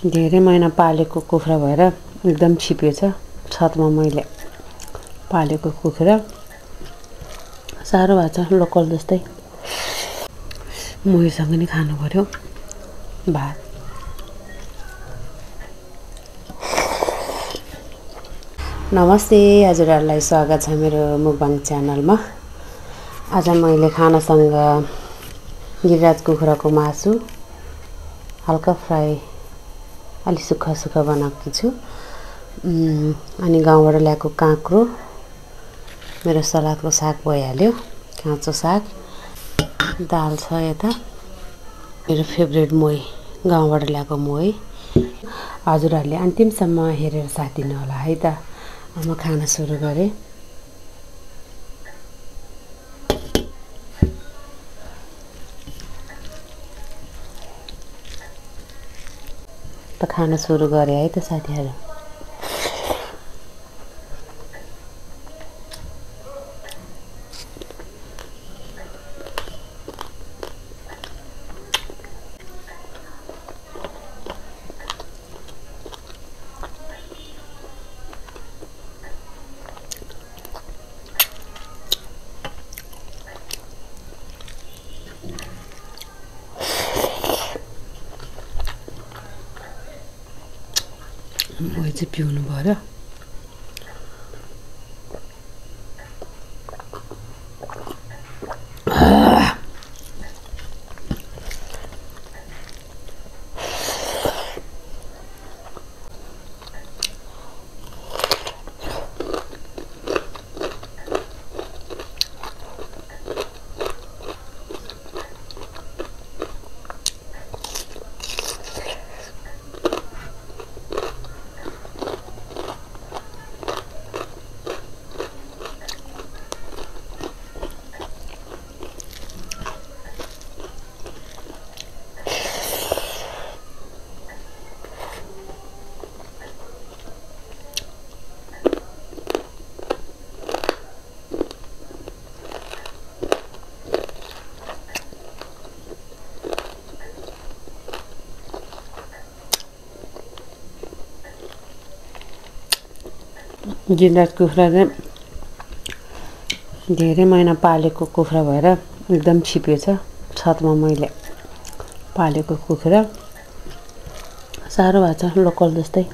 धेरै महिना पालेको कुखुरा भएर एकदम छिप्यो छ। छतमा मैले पालेको कुखुरा। साह्रो भएको छ लोकल जस्तै। मुहीसँग नि खानु पऱ्यो भात। नमस्ते हजुरहरूलाई स्वागत छ मेरो मुकबाङ च्यानलमा। आज मैले खानासँग गिरिराज कुखुराको मासु हल्का फ्राई अलिक सुक्खा सुक्खा बनाएको छु। अनि गाउँबाट ल्याएको काँक्रो मेरो सलादको साग भइहाल्यो काँचो साग दाल छ यता। मेरो फेभरेट मोही गाउँबाट ल्याएको मोही हजुरहरूले अन्तिमसम्म हेरेर साथ दिनु होला है त। म खाना सुरु गरेँ। त खाना सुरु गरेँ है त साथीहरू मही चाहिँ पिउनु पऱ्यो गिलास कुखुरा चाहिँ धेरै महिना पालेको कुखुरा भएर एकदम छिप्यो छ छतमा मैले पालेको कुखुरा। साह्रो भएको छ लोकल जस्तै।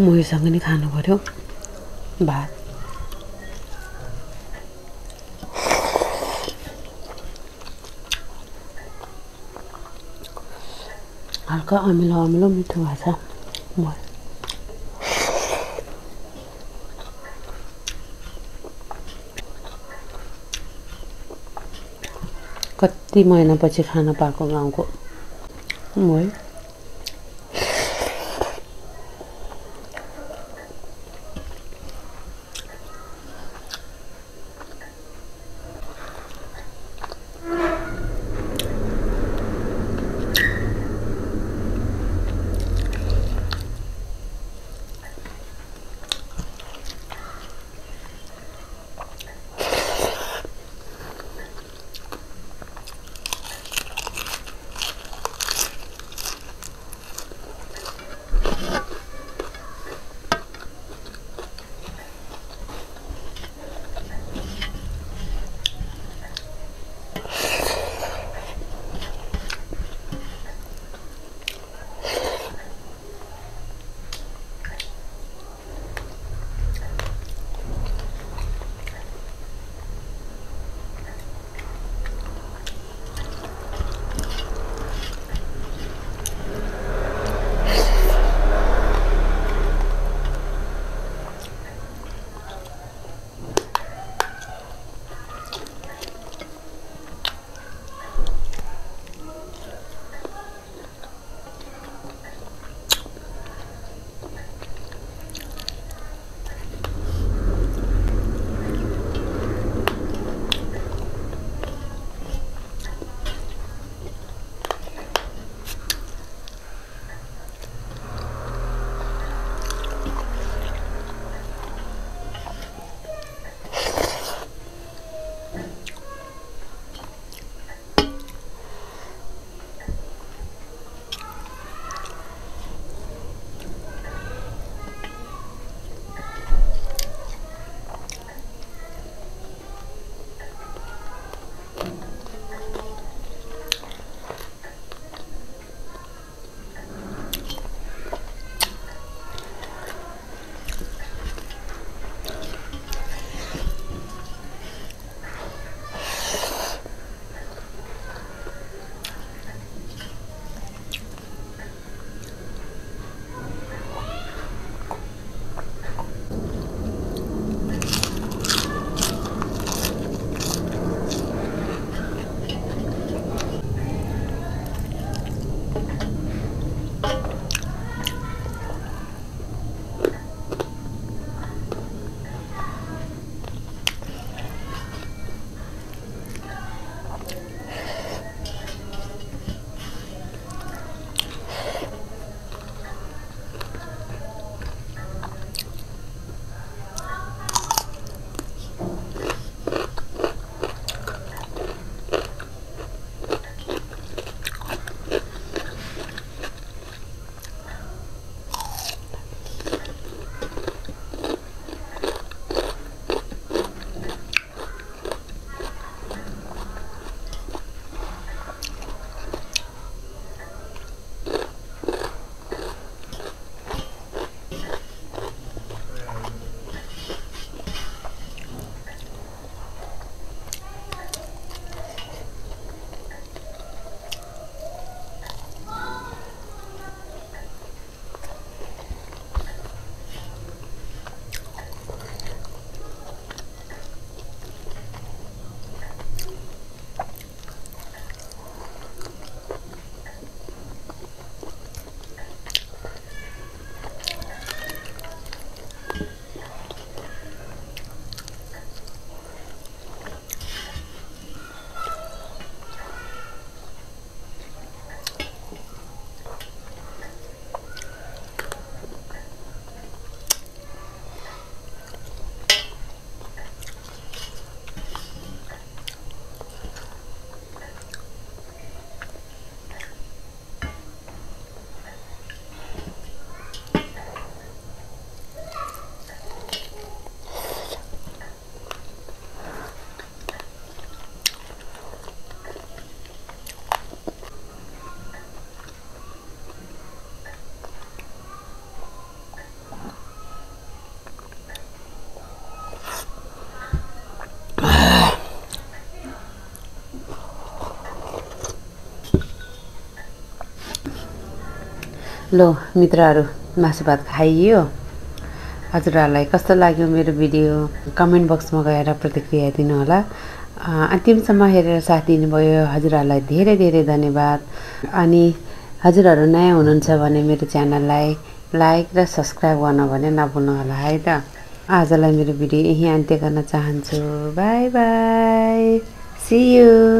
मुहीसँग नि खानु पऱ्यो भात हल्का अमिलो अमिलो मिठो भएको छ कति महिनापछि खान पाएको गाउँको मही लो मित्रहरू मासु भात खाइयो। हजुरहरूलाई कस्तो लाग्यो मेरो भिडियो? कमेन्ट बक्समा गएर प्रतिक्रिया दिनुहोला। अन्तिमसम्म हेरेर साथ दिनुभयो। हजुरहरूलाई धेरै धेरै धन्यवाद। अनि हजुरहरू नयाँ हुनुहुन्छ भने मेरो च्यानललाई लाइक र सब्सक्राइब गर्न भने नभुल्नु होला है त? आजलाई मेरो भिडियो यहीँ अन्त्य गर्न चाहन्छु। By by. C you